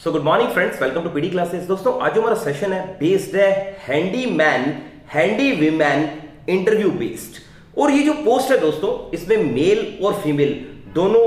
So good morning friends welcome to PD classes दोस्तों, आज हमारा सेशन है बेस्ड है handy man handy women interview based और ये जो पोस्ट है दोस्तों, इसमें मेल और फीमेल दोनों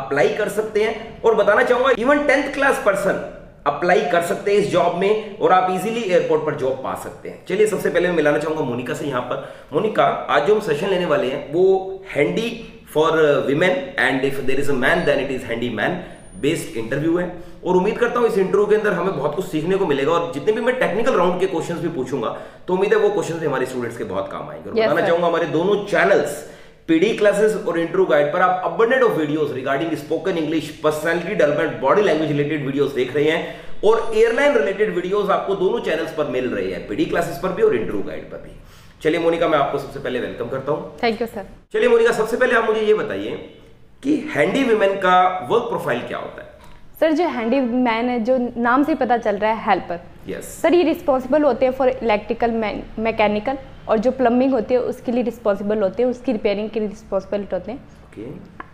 अप्लाई कर सकते हैं। और बताना चाहूँगा even tenth class person apply कर सकते हैं इस जॉब में और आप इजीली एयरपोर्ट पर जॉब पा सकते हैं। चलिए, सबसे पहले मैं मिलाना चाहूँगा मोनिका से यहाँ पर। मोनिका, आज जो हम सेशन लेने वाले हैं, वो handy for women and if there is a man then it is handy man based interview है। और उम्मीद करता हूँ इस इंटरव्यू के अंदर हमें बहुत कुछ सीखने को मिलेगा और जितने भी मैं टेक्निकल राउंड के क्वेश्चंस भी पूछूँगा तो उम्मीद है वो क्वेश्चंस भी हमारे स्टूडेंट्स के बहुत काम आएँगे। और Yes, बताना चाहूँगा हमारे दोनों चैनल्स पीडी क्लासेस और इंटरव्यू गाइड पर आप abundant of videos regarding spoken English personality development body language related videos देख रहे हैं और एयरलाइन रिलेटेड वीडियोस आपको दोनों चैनल्स पर मिल रहे हैं पीडी क्लासेस पर भी और इंटरव्यू गाइड पर भी। चलिए मोनिका मैं आपको सबसे पहले वेलकम करता हूँ। थैंक यू सर चलिए मोनिका सबसे पहले आप मुझे ये बताइए कि हैंडी विमेन का वर्क प्रोफ़ाइल क्या होता है? सर जो हैंडी मैन है जो नाम से पता चल रहा है हेल्पर यस सर ये रिस्पॉन्सिबल होते हैं फॉर इलेक्ट्रिकल मैकेनिकल और जो प्लम्बिंग होती है उसके लिए रिस्पॉन्सिबल होते हैं उसकी रिपेयरिंग के लिए रिस्पॉन्सिबल होते हैं। ओके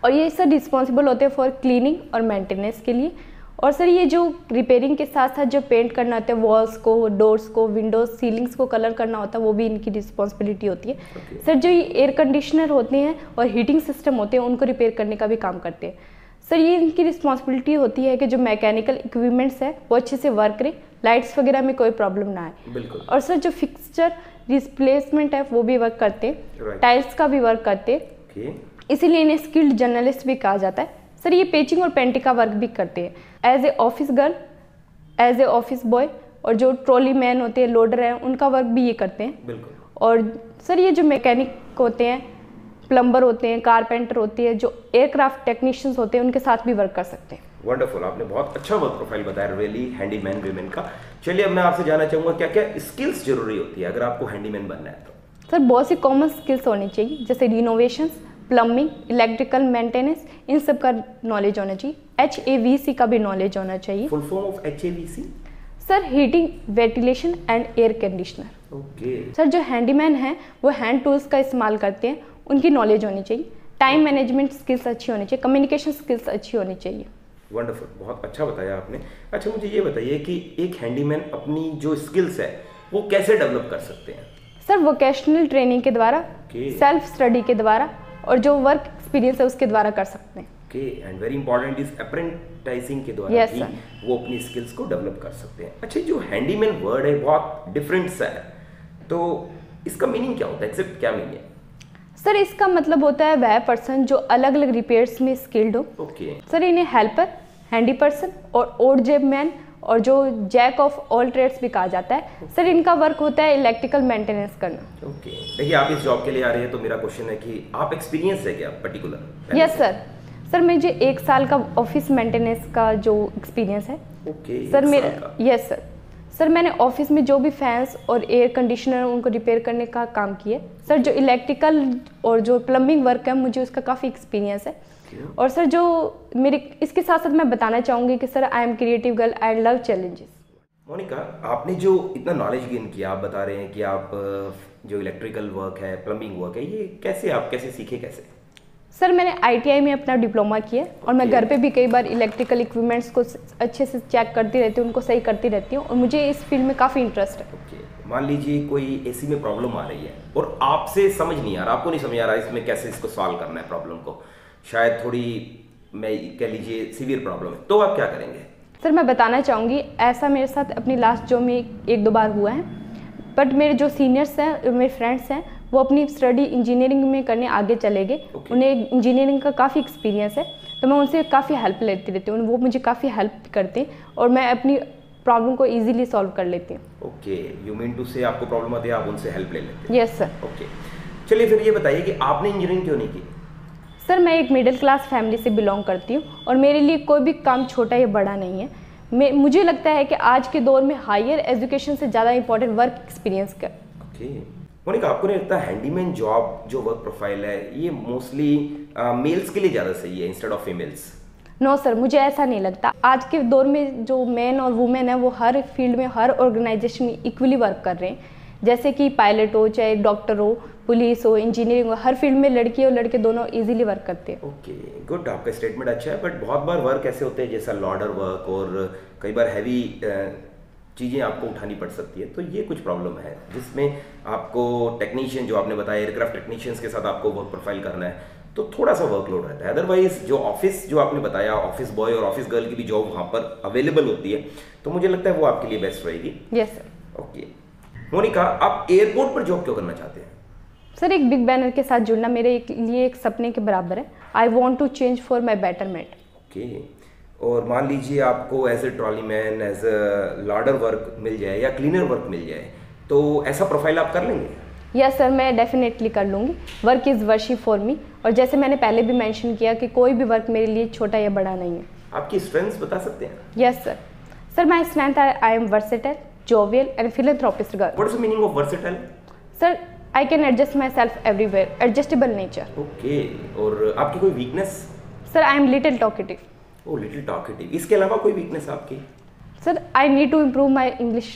और ये सर रिस्पॉन्सिबल होते हैं फॉर क्लीनिंग और मेंटेनेंस के लिए। और सर ये जो रिपेयरिंग के साथ साथ जो पेंट करना होता है वॉल्स को डोर्स को विंडोज़ सीलिंग्स को कलर करना होता है वो भी इनकी रिस्पॉन्सिबिलिटी होती है। Okay. सर जो ये एयर कंडीशनर होते हैं और हीटिंग सिस्टम होते हैं उनको रिपेयर करने का भी काम करते हैं। सर ये इनकी रिस्पॉन्सिबिलिटी होती है कि जो मैकेनिकल इक्विपमेंट्स है वो अच्छे से वर्क करें। लाइट्स वगैरह में कोई प्रॉब्लम ना आए। बिल्कुल। और सर जो फिक्सचर रिप्लेसमेंट है वो भी वर्क करते हैं. टाइल्स का भी वर्क करते हैं। इसीलिए इन्हें स्किल्ड जर्नलिस्ट भी कहा जाता है। सर ये पेचिंग और पेंटिंग का वर्क भी करते हैं। As a office girl as a office boy और जो ट्रॉली मैन होते हैं लोडर हैं उनका वर्क भी ये करते हैं। बिल्कुल। और सर ये जो मैकेनिक होते हैं प्लम्बर होते हैं कारपेंटर होते हैं जो एयरक्राफ्ट टेक्नीशियंस होते हैं उनके साथ भी वर्क कर सकते हैं। वंडरफुल आपने बहुत अच्छा वर्क प्रोफ़ाइल बताया रियली हैंडीमैन वीमेन का। चलिए अब मैं आपसे जानना चाहूँगा क्या क्या स्किल्स ज़रूरी होती है अगर आपको हैंडीमैन बनना है तो? सर बहुत सी कॉमन स्किल्स होनी चाहिए जैसे रिनोवेशन प्लम्बिंग इलेक्ट्रिकल मेंटेनेंस इन सब का नॉलेज होना चाहिए। एच ए वी सी का भी नॉलेज होना चाहिए। Full form of H A V C sir heating ventilation and air conditioner okay sir जो हैंडीमैन हैं वो हैंड टूल्स का इस्तेमाल करते हैं उनकी नॉलेज होनी चाहिए। टाइम मैनेजमेंट स्किल्स अच्छी होनी चाहिए। कम्युनिकेशन स्किल्स अच्छी होनी चाहिए। वंडरफुल बहुत अच्छा बताया आपने। अच्छा मुझे ये बताइए कि एक हैंडीमैन अपनी जो स्किल्स है वो कैसे डेवलप कर सकते हैं? सर वोकेशनल ट्रेनिंग के द्वारा Okay. सेल्फ स्टडी के द्वारा और जो वर्क एक्सपीरियंस है उसके द्वारा कर सकते हैं। Okay and very important is apprenticing के द्वारा Yes, भी वो अपनी स्किल्स को डेवलप कर सकते हैं। अच्छा जो हैंडीमैन वर्ड है बहुत डिफरेंट सा है तो इसका मीनिंग क्या होता है? एक्सेप्ट क्या मीनिंग है? सर इसका मतलब होता है वह पर्सन जो अलग अलग रिपेयर्स में स्किल्ड हो। ओके सर इन्हें हेल्पर हैंडी पर्सन और ओड जेब मैन और जो जैक ऑफ़ ऑल ट्रेड्स भी कहा जाता है। सर इनका वर्क होता है इलेक्ट्रिकल मेंटेनेंस करना। ओके देखिए आप इस जॉब के लिए आ रहे हैं तो मेरा क्वेश्चन है कि आप एक्सपीरियंस है क्या पर्टिकुलर यस सर सर मुझे एक साल का ऑफ़िस मेंटेनेंस का जो एक्सपीरियंस है। ओके सर मेरा यस सर सर मैंने ऑफ़िस में जो भी फैंस और एयर कंडीशनर उनको रिपेयर करने का काम किया। सर जो इलेक्ट्रिकल और जो प्लम्बिंग वर्क है मुझे उसका काफ़ी एक्सपीरियंस है। और सर जो मेरे इसके साथ साथ मैं बताना चाहूँगी कि sir I am creative girl I love challenges Monica आपने जो इतना नॉलेज गेन किया आप बता रहे हैं कि आप जो इलेक्ट्रिकल वर्क है प्लम्बिंग वर्क है ये कैसे आप कैसे सीखे कैसे? सर मैंने आईटीआई में अपना डिप्लोमा किया और मैं घर पे भी कई बार इलेक्ट्रिकल इक्विपमेंट्स को अच्छे से चेक करती रहती हूँ उनको सही करती रहती हूँ और मुझे इस फ़ील्ड में काफ़ी इंटरेस्ट है। ओके मान लीजिए कोई एसी में प्रॉब्लम आ रही है और आपसे समझ नहीं आ रहा आपको नहीं समझ आ रहा इसमें कैसे इसको सॉल्व करना है प्रॉब्लम को। शायद थोड़ी मैं कह लीजिए सीवियर प्रॉब्लम है। तो आप क्या करेंगे? सर मैं बताना चाहूँगी ऐसा मेरे साथ अपनी लास्ट जॉब में एक दो बार हुआ है बट मेरे जो सीनियर्स हैं मेरे फ्रेंड्स हैं वो अपनी स्टडी इंजीनियरिंग में करने आगे चले गए। Okay. उन्हें इंजीनियरिंग का काफ़ी एक्सपीरियंस है तो मैं उनसे काफ़ी हेल्प लेती रहती हूँ। वो मुझे काफ़ी हेल्प करते हैं और मैं अपनी प्रॉब्लम को ईजिली सॉल्व कर लेती हूँ। ओके यू मीन टू से आपको प्रॉब्लम आती है आप उनसे हेल्प ले लेते हैं? यस सर ओके चलिए फिर ये बताइए कि आपने इंजीनियरिंग क्यों नहीं की? सर मैं एक मिडिल क्लास फैमिली से बिलोंग करती हूँ और मेरे लिए कोई भी काम छोटा या बड़ा नहीं है। मैं मुझे लगता है कि आज के दौर में हायर एजुकेशन से ज़्यादा इंपॉर्टेंट वर्क एक्सपीरियंस का ओके मोनिका आपको नहीं लगता हैंडीमैन जॉब जो वर्क प्रोफ़ाइल है ये मोस्टली मेल्स के लिए ज़्यादा सही है instead of females no sir मुझे ऐसा नहीं लगता। आज के दौर में जो मैन और वुमेन है वो हर फ़ील्ड में हर ऑर्गेनाइजेशन में इक्वली वर्क कर रहे हैं। जैसे कि पायलट हो चाहे डॉक्टर हो पुलिस हो इंजीनियरिंग हो हर फ़ील्ड में लड़की और लड़के दोनों इजीली वर्क करते हैं। ओके गुड आपका स्टेटमेंट अच्छा है बट बहुत बार वर्क ऐसे होते हैं जैसा लॉर्डर वर्क और कई बार हैवी चीज़ें आपको उठानी पड़ सकती है। तो ये कुछ प्रॉब्लम है जिसमें आपको टेक्नीशियन जो आपने बताया एयरक्राफ्ट टेक्नीशियंस के साथ आपको वर्क प्रोफ़ाइल करना है तो थोड़ा सा वर्कलोड रहता है। अदरवाइज़ जो ऑफ़िस जो आपने बताया ऑफ़िस बॉय और ऑफ़िस गर्ल की भी जॉब वहाँ पर अवेलेबल होती है तो मुझे लगता है वो आपके लिए बेस्ट रहेगी। यस सर ओके मोनिका आप एयरपोर्ट पर जॉब क्यों करना चाहते हैं? सर एक बिग बैनर के साथ जुड़ना मेरे एक, लिए एक सपने के बराबर है। I want to change for my betterment okay और मान लीजिए आपको as a trolley man as a larder work मिल जाए या क्लीनर वर्क मिल जाए तो ऐसा प्रोफ़ाइल आप कर लेंगे यस सर मैं डेफिनेटली कर लूँगी work is worship for me और जैसे मैंने पहले भी मेंशन किया कि कोई भी वर्क मेरे लिए छोटा या बड़ा नहीं है आपकी स्ट्रेंथ्स बता सकते हैं yes sir sir my strength I am versatile jovial and philanthropist girl. What is the meaning of versatile? Sir, I can adjust myself everywhere. Adjustable nature. Okay. और आपकी कोई weakness? Sir, I am little talkative. Oh, little talkative. इसके अलावा कोई weakness आपकी? Sir, I need to improve my English.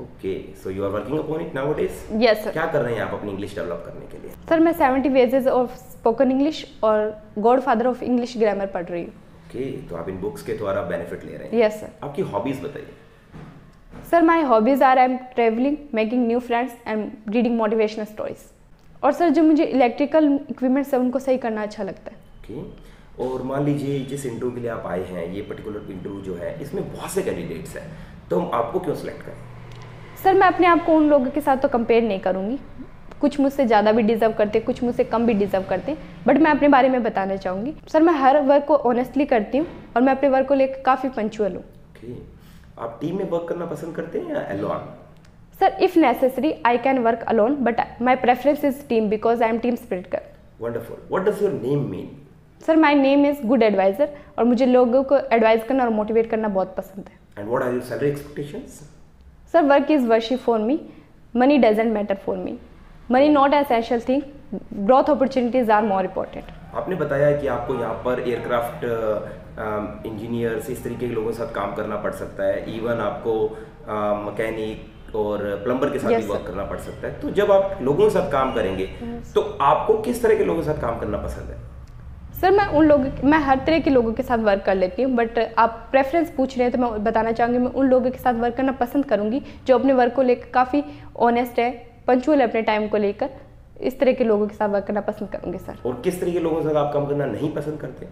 Okay, so you are working upon it nowadays? Yes, sir. क्या कर रहे हैं आप अपनी इंग्लिश डेवलप करने के लिए? सर मैं 70 पेजेस ऑफ़ स्पोकन इंग्लिश और godfather of English grammar पढ़ रही हूँ ओके okay, तो आप इन बुक्स के द्वारा बेनिफिट ले रहे हैं यस yes, सर आपकी हॉबीज बताइए sir my hobbies are I am travelling making new friends and reading motivational stories और सर जो मुझे इलेक्ट्रिकल इक्विपमेंट्स है उनको सही करना अच्छा लगता है ओके okay. और मान लीजिए जिस इंटरव्यू के लिए आप आए हैं ये पर्टिकुलर इंटरव्यू जो है इसमें बहुत से कैंडिडेट्स हैं। तो हम आपको क्यों सिलेक्ट करें? सर मैं अपने आप को उन लोगों के साथ तो कंपेयर नहीं करूँगी। कुछ मुझसे ज़्यादा भी डिज़र्व करते कुछ मुझसे कम भी डिज़र्व करते बट मैं अपने बारे में बताना चाहूँगी। सर मैं हर वर्क को ऑनेस्टली करती हूँ और मैं अपने वर्क को लेकर काफ़ी पंचुअल हूँ। Okay. आप टीम में वर्क करना पसंद करते हैं या alone sir if necessary I can work alone but my preference is team because I am team spirit कर wonderful what does your name mean sir my name is good advisor और मुझे लोगों को एडवाइस करना और motivate करना बहुत पसंद है। And what are your salary expectations sir work is worship for me money doesn't matter for me money not essential thing growth opportunities are more important आपने बताया कि आपको यहाँ पर एयरक्राफ्ट इंजीनियर्स इस तरीके के लोगों के साथ काम करना पड़ सकता है। इवन आपको मकैनिक और प्लम्बर के साथ yes, भी वर्क करना पड़ सकता है। तो जब आप लोगों के साथ काम करेंगे yes. तो आपको किस तरह के लोगों के साथ काम करना पसंद है? सर मैं उन लोगों मैं हर तरह के लोगों के साथ वर्क कर लेती हूँ बट आप प्रेफरेंस पूछ रहे हैं तो मैं बताना चाहूँगी मैं उन लोगों के साथ वर्क करना पसंद करूँगी जो अपने वर्क को लेकर काफ़ी ऑनेस्ट है पंचुअल है अपने टाइम को लेकर। इस तरह के लोगों के साथ वर्क करना पसंद करूँगी सर। और किस तरह के लोगों के साथ आप काम करना नहीं पसंद करते?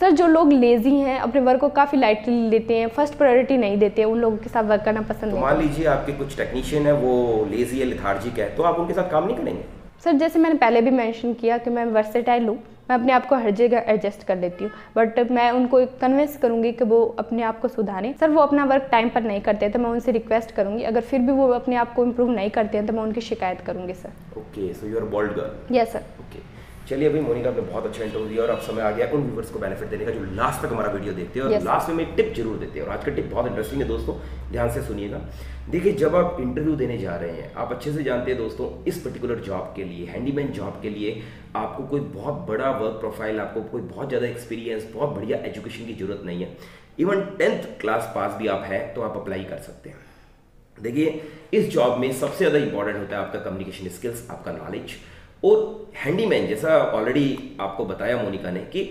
सर जो लोग लेजी हैं अपने वर्क को काफ़ी लाइटली लेते हैं फ़र्स्ट प्रायोरिटी नहीं देते हैं उन लोगों के साथ वर्क करना पसंद तो मान लीजिए आपके कुछ टेक्नीशियन है वो लेजी है लिथार्जिक है तो आप उनके साथ काम नहीं करेंगे? सर जैसे मैंने पहले भी मेंशन किया कि मैं वर्सेटाइल हूँ मैं अपने आप को हर जगह एडजस्ट कर लेती हूँ। बट मैं उनको कन्विंस करूँगी कि वो अपने आप को सुधारें। सर वो अपना वर्क टाइम पर नहीं करते तो मैं उनसे रिक्वेस्ट करूँगी। अगर फिर भी वो अपने आप को इम्प्रूव नहीं करते हैं तो मैं उनकी शिकायत करूँगी sir okay so you are bold girl yes sir okay चलिए अभी मोनिका ने बहुत अच्छा इंटरव्यू दिया और अब समय आ गया उन व्यूवर्स को बेनिफिट देने का जो लास्ट तक हमारा वीडियो देखते हैं और yes. लास्ट में टिप ज़रूर देते हैं और आज का टिप बहुत इंटरेस्टिंग है दोस्तों ध्यान से सुनिएगा। देखिए जब आप इंटरव्यू देने जा रहे हैं आप अच्छे से जानते हैं दोस्तों इस पर्टिकुलर जॉब के लिए हैंडीमैन जॉब के लिए आपको कोई बहुत बड़ा वर्क प्रोफ़ाइल आपको कोई बहुत ज़्यादा एक्सपीरियंस बहुत बढ़िया एजुकेशन की ज़रूरत नहीं है। इवन टेंथ क्लास पास भी आप हैं तो आप अप्लाई कर सकते हैं। देखिए इस जॉब में सबसे ज़्यादा इंपॉर्टेंट होता है आपका कम्युनिकेशन स्किल्स आपका नॉलेज और हैंडीमैन जैसा ऑलरेडी आपको बताया मोनिका ने कि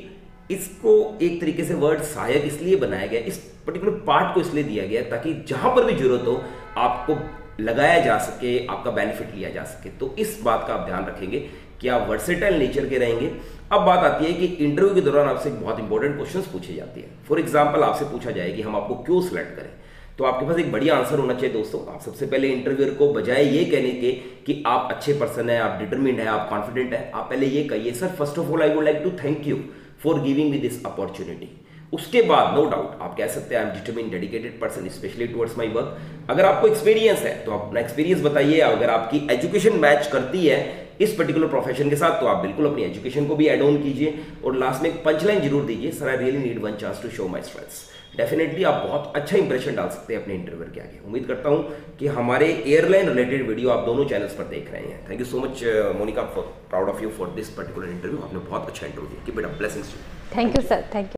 इसको एक तरीके से वर्ड सहायक इसलिए बनाया गया, इस पर्टिकुलर पार्ट को इसलिए दिया गया ताकि जहाँ पर भी ज़रूरत हो, आपको लगाया जा सके, आपका बेनिफिट लिया जा सके। तो इस बात का आप ध्यान रखेंगे कि आप वर्सेटाइल नेचर के रहेंगे। अब बात आती है कि इंटरव्यू के दौरान आपसे बहुत इंपॉर्टेंट क्वेश्चन पूछे जाते हैं। फॉर एग्ज़ाम्पल आपसे पूछा जाए कि हम आपको क्यों सिलेक्ट करें? तो आपके पास एक बढ़िया आंसर होना चाहिए दोस्तों। आप सबसे पहले इंटरव्यूअर को बजाय ये कहने के कि आप अच्छे पर्सन है, आप डिटर्मिंड है, आप कॉन्फिडेंट है, आप पहले ये कहिए sir first of all I would like to thank you for giving me this opportunity उसके बाद नो no डाउट आप कह सकते हैं I am determine dedicated person specially towards my work अगर आपको एक्सपीरियंस है तो अपना एक्सपीरियंस बताइए। अगर आपकी एजुकेशन मैच करती है इस पर्टिकुलर प्रोफेशन के साथ तो आप बिल्कुल अपनी एजुकेशन को भी एड ऑन कीजिए और लास्ट में एक पंचलाइन ज़रूर दीजिए sir I really need one chance to show my strengths definitely आप बहुत अच्छा इंप्रेशन डाल सकते हैं अपने इंटरव्यू के आगे। उम्मीद करता हूँ कि हमारे एयरलाइन रिलेटेड वीडियो आप दोनों चैनल्स पर देख रहे हैं। Thank you so much Monica for proud of you for this particular interview आपने बहुत अच्छा interview blessings thank you sir thank you